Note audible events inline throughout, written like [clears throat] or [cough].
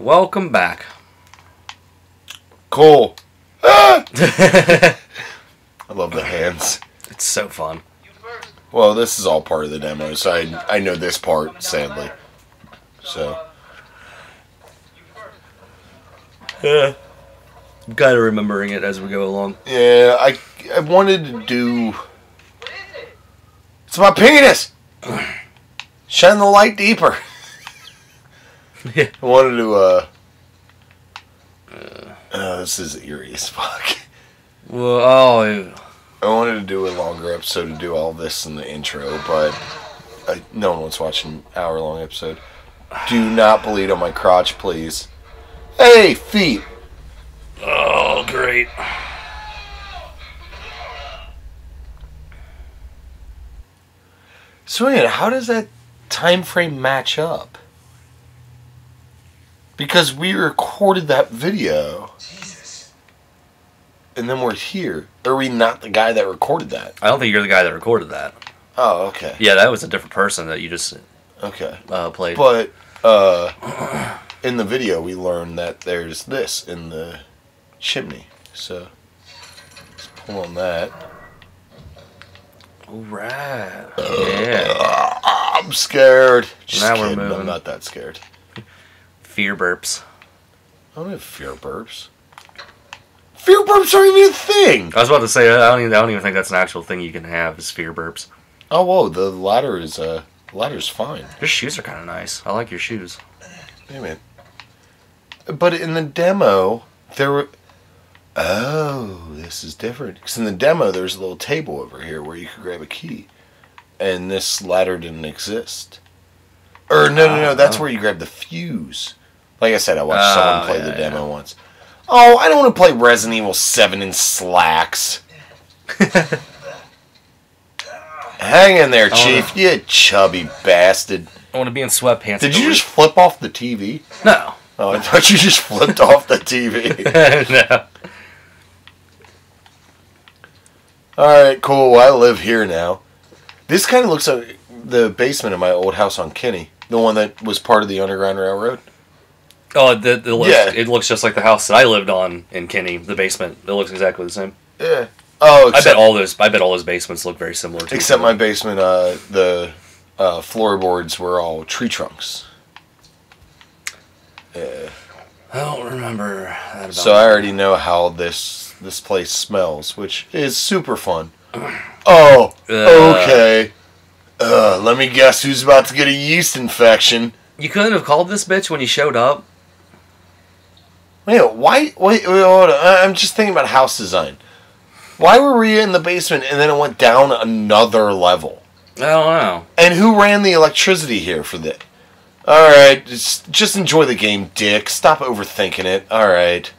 welcome back. Cole. Ah! [laughs] I love the hands. It's so fun. Well, this is all part of the demo, so I I know this part, sadly. So [laughs] Yeah. Kind of remembering it as we go along. yeah, I I wanted to do. It's my penis. [clears throat] Shine the light deeper. [laughs] I wanted to. uh... uh this is eerie as fuck. Well, oh, I wanted to do a longer episode to do all this in the intro, but I, no one wants to watch an hour long episode. Do not bleed on my crotch, please. Hey, feet. oh, great. So, wait, how does that time frame match up? Because we recorded that video. Jesus. And then we're here. Are we not the guy that recorded that? I don't think you're the guy that recorded that. Oh, okay. Yeah, that was a different person that you just Okay. uh, played. But uh, in the video, we learned that there's this in the chimney. So let's pull on that. All right. Yeah. I'm scared. Just Now we're kidding. I'm not that scared. Fear burps. I don't have fear burps. Fear burps aren't even a thing. I was about to say I don't even I don't even think that's an actual thing you can have is fear burps. Oh whoa, the ladder is uh, ladder's fine. Your shoes are kind of nice. I like your shoes. A minute. But in the demo, there were. Oh, this is different. Because in the demo, there's a little table over here where you could grab a key, and this ladder didn't exist. Or no, no, no. That's Oh. where you grab the fuse. Like I said, I watched Oh, someone play yeah, the demo yeah. once. Oh, I don't want to play Resident Evil Seven in slacks. [laughs] Hang in there, I wanna- Chief. You chubby bastard. I want to be in sweatpants. Did you just flip off the TV? No. Oh, I thought you just flipped off the TV. [laughs] no. All right, cool. I live here now. This kind of looks like the basement of my old house on Kinney, the one that was part of the Underground Railroad. Oh, the, the looks, Yeah. it looks just like the house that I lived on in Kenny, the basement. It looks exactly the same. Yeah. Oh, I bet all those I bet all those basements look very similar to except my basement, uh, the uh, floorboards were all tree trunks. Yeah. I don't remember So I already know how this this place smells, which is super fun. Oh, Uh. okay. Uh, let me guess who's about to get a yeast infection. You couldn't have called this bitch when you showed up. Wait, why? Wait, wait, hold on. I- I'm just thinking about house design. Why were we in the basement and then it went down another level? I don't know. And who ran the electricity here for the? All right, just just enjoy the game, Dick. Stop overthinking it. All right.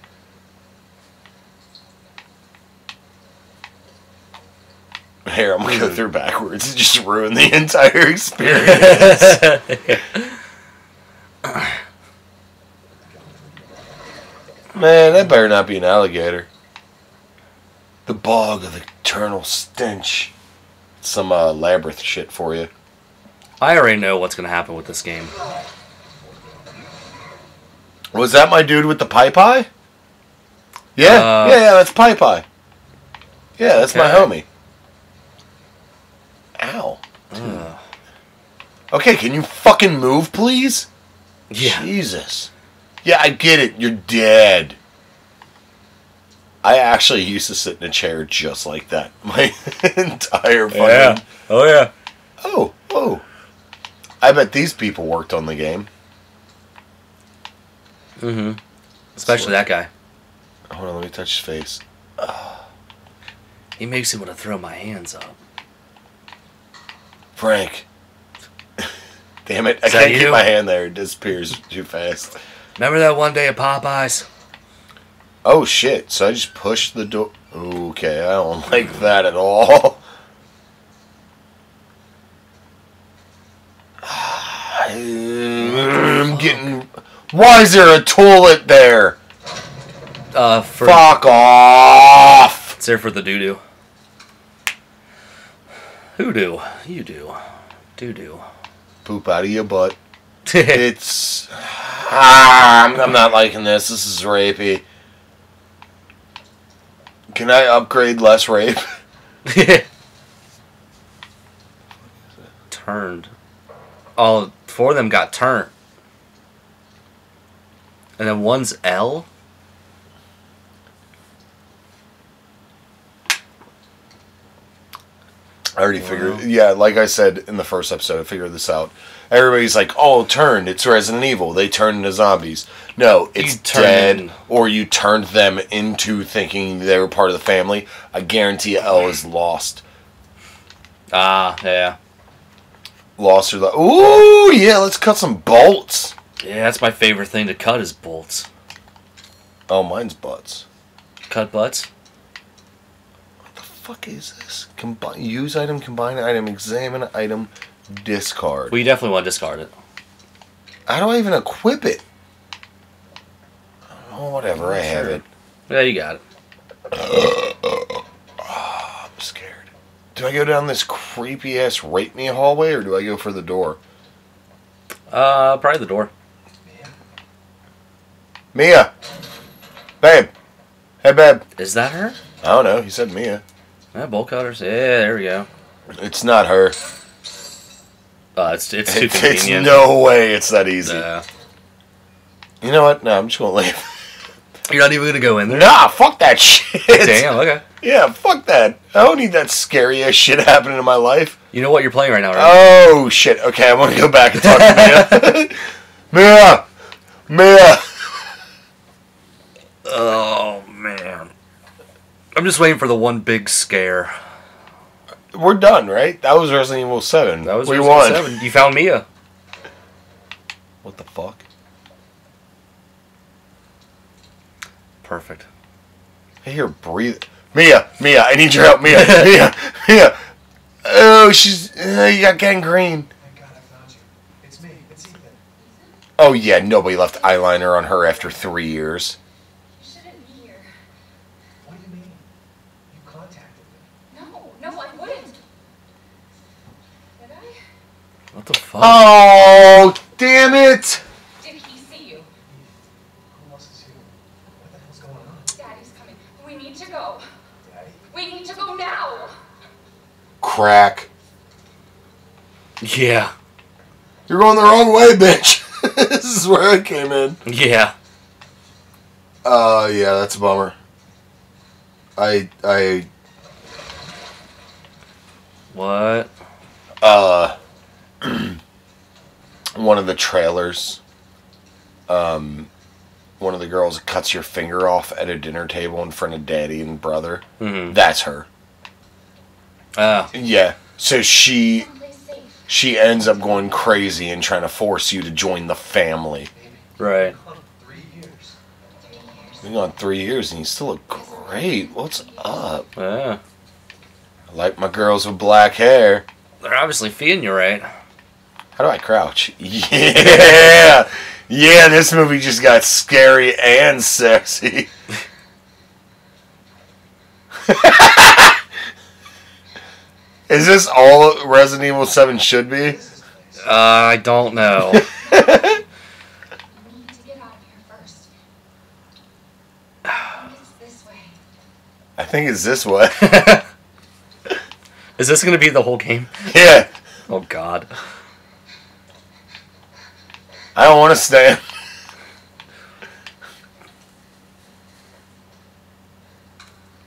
Here, I'm gonna go hmm. through backwards and just ruin the entire [laughs] experience. [laughs] Man, that better not be an alligator. The bog of eternal stench. Some uh, labyrinth shit for you. I already know what's gonna happen with this game. Was that my dude with the pie pie? Yeah, Uh, yeah, yeah, that's pie pie. Yeah, that's my homie. Ow. Ugh. Okay, can you fucking move, please? Yeah. Jesus. Yeah, I get it. You're dead. I actually used to sit in a chair just like that. [laughs] My entire fucking. Oh yeah. Oh, oh. I bet these people worked on the game. Mm-hmm. Especially that guy. Hold on, let me touch his face. He makes me want to throw my hands up. Frank. [laughs] Damn it. I can't keep my hand there. It disappears too fast. Remember that one day at Popeyes? Oh shit. So I just pushed the door. Okay, I don't [laughs] like that at all. [sighs] I'm getting. Why is there a toilet there? Uh, for Fuck off! it's there for the doo doo. Who do? You do. Doo doo. Poop out of your butt. [laughs] It's. Ah, I'm, I'm not liking this. This is rapey. Can I upgrade less rape? [laughs] turned. All four of them got turned. And then one's L. I already Wow. figured. Yeah, like I said in the first episode, I figured this out. Everybody's like, "Oh, turned. It's Resident Evil. They turned into zombies." No, it's dead, in- or you turned them into thinking they were part of the family. I guarantee you L is lost. Ah, yeah. Lost or the. Ooh, yeah. Let's cut some bolts. Yeah, that's my favorite thing to cut is bolts. Oh, mine's butts. Cut butts. What the fuck is this? Combine. Use item. Combine item. Examine item. Discard. Well, you definitely want to discard it. How do I even equip it? Oh, whatever. I have it. Yeah, you got it. I'm scared. Do I go down this creepy ass rape me hallway or do I go for the door? Uh, probably the door. Mia! Babe! Hey, babe. Is that her? I don't know. He said Mia. Yeah, bolt cutters. Yeah, there we go. It's not her. Uh, it's it's too It's, it's convenient. no way it's that easy. You know what? No, I'm just gonna leave. [laughs] You're not even gonna go in there. nah, fuck that shit. Damn. Okay. Yeah, fuck that. I don't need that scary ass shit happening in my life. You know what you're playing right now, right? Oh shit. Okay, I want to go back and talk to Mia. [laughs] [laughs] Mia! Mia! Oh. I'm just waiting for the one big scare. We're done, right? That was Resident Evil 7. That was we Resident won. 7. You found Mia. What the fuck? Perfect. I hear breathe. Mia, Mia, I need your help, Mia, [laughs] Mia, Mia. Oh, she's. Uh, you got gangrene. Thank God I found you. It's me. It's Ethan. Oh yeah, nobody left eyeliner on her after three years. You shouldn't be here. What do you mean? You contacted me. No, no, I wouldn't. Did I? What the fuck? Oh, damn it! Did he see you? Who else is here? What the hell's going on? Daddy's coming. We need to go. Daddy? We need to go now. Crack. Yeah. You're going the wrong way, bitch. [laughs] this is where I came in. Yeah. Uh, yeah, that's a bummer. I, I, What? uh, [clears throat] one of the trailers, um, one of the girls cuts your finger off at a dinner table in front of daddy and brother. Mm-hmm. That's her. Ah. Yeah. So she she ends up going crazy and trying to force you to join the family. right. Oh, three years. Three years. Been on three years and you still look great. What's up? Yeah. I like my girls with black hair. They're obviously feeding you right. How do I crouch? [laughs] Yeah! Yeah, this movie just got scary and sexy. [laughs] Is this all Resident Evil 7 should be? Uh, I don't know. We need to get out of here first. I think It's this way. I think it's this way. Is this gonna be the whole game? yeah. Oh God. I don't want to stand. [laughs]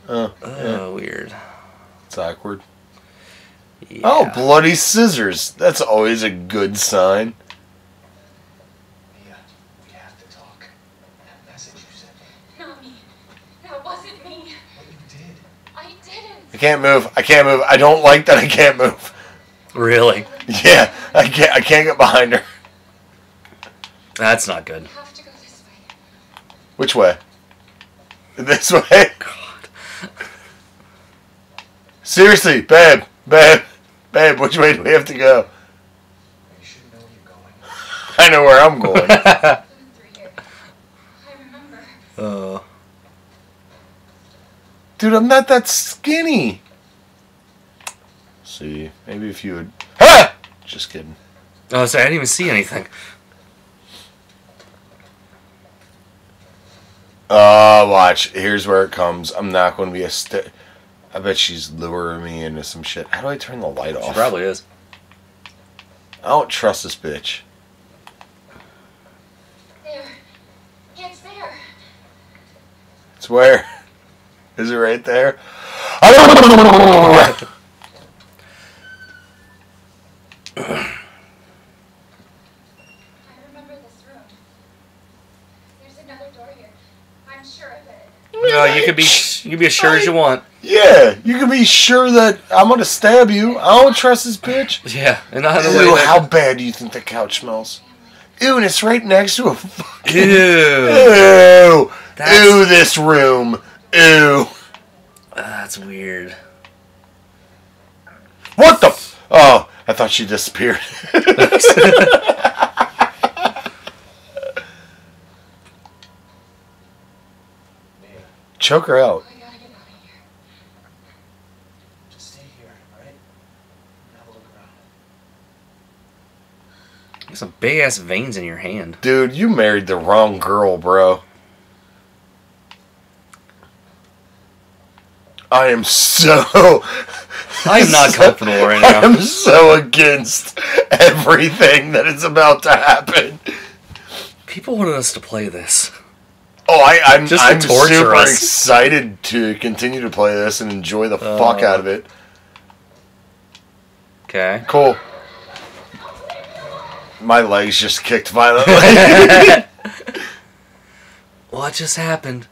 Oh, yeah, Oh, weird. it's awkward. Yeah. Oh, bloody scissors. That's always a good sign. Mia, we have to talk. That message you sent. Not me. That wasn't me. What you did. I didn't. I can't move. I can't move. I don't like that I can't move. Really? [laughs] Yeah, I can't. I can't get behind her. That's not good. We have to go this way. Which way? This way? [laughs] God. Seriously, babe, babe, babe. Which way do we have to go? You should know where you're going. [laughs] I know where I'm going. [laughs] Been. I remember. Uh, Dude, I'm not that skinny. See, maybe if you would. Ha! Just kidding. oh, sorry, I didn't even see anything. Uh, watch. Here's where it comes. I'm not going to be a st- I bet she's luring me into some shit. How do I turn the light off? She off? probably is. I don't trust this bitch. There. It's there. It's where? [laughs] Is it right there? [laughs] I remember this room. There's another door here. I'm sure of you could be you could be as sure as you want. Yeah, you can be sure that I'm gonna stab you. I don't trust this bitch. Yeah, and not in a way Ew, that- how bad do you think the couch smells? Ew, and it's right next to a fucking. Ew. Ew. That's- Ew, this room. Ew. That's weird. What the? F- oh, I thought she disappeared. [laughs] [laughs] Mia, Choke her out. I gotta get out of here. just stay here, alright? Have a her out. Some big ass veins in your hand. Dude, you married the wrong girl, bro. I am so. [laughs] I am not [laughs] comfortable right now. I am so against everything that is about to happen. People wanted us to play this. Oh, I, I'm Just I'm super us. excited to continue to play this and enjoy the fuck Uh. out of it. Okay. Cool. My legs just kicked violently. [laughs] what just happened?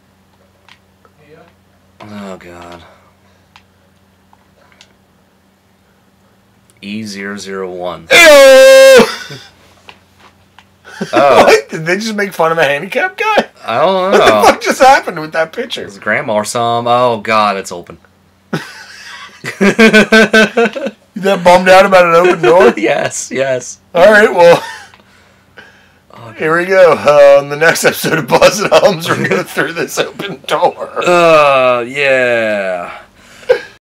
Oh god. E E001. Ew! Oh, What? [laughs] Did they just make fun of a handicapped guy? I don't What the know. fuck just happened with that picture? His grandma or some. Oh god, it's open. [laughs] You that bummed out about an open door? [laughs] yes, yes. All right, well, Oh, here we go. Uh, on the next episode of Busted Hums, we're going to go through this open door. Uh, yeah.